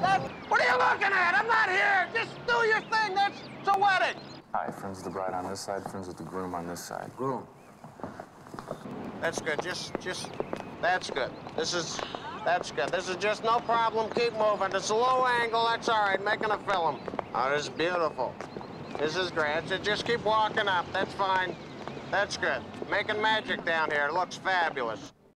That's, what are you looking at? I'm not here. Just do your thing. That's it's a wedding. Hi, friends of the bride on this side, friends with the groom on this side. Groom. That's good. Just, just, that's good. This is, that's good. This is just no problem. Keep moving. It's a low angle. That's all right. Making a film. Oh, this is beautiful. This is great. Just, just keep walking up. That's fine. That's good. Making magic down here. It looks fabulous.